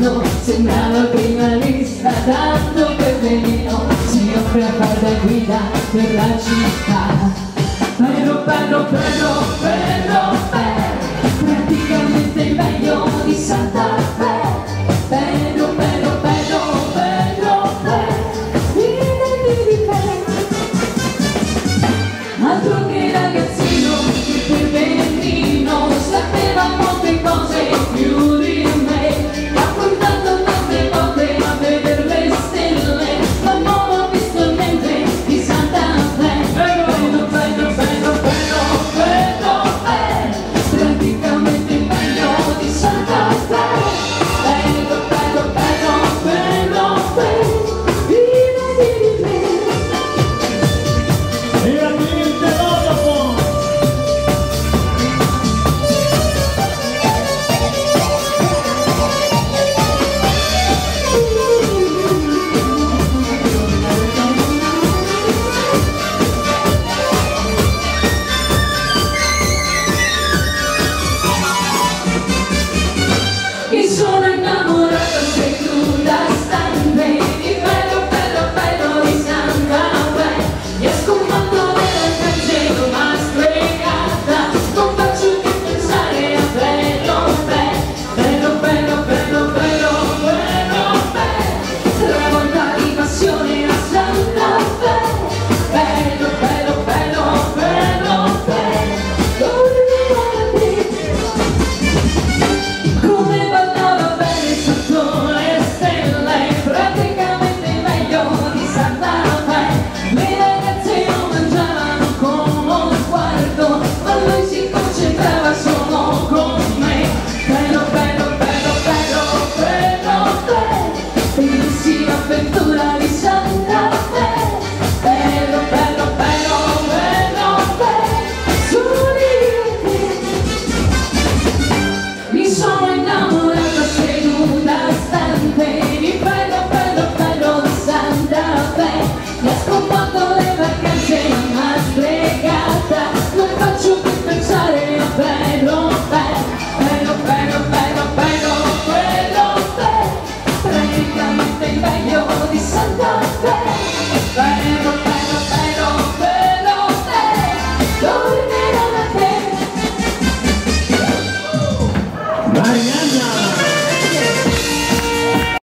vino segnalo prima lista tanto per benino si offre a far da guida per la città. Prendo, prendo, prendo, prendo, prendo. Thank you.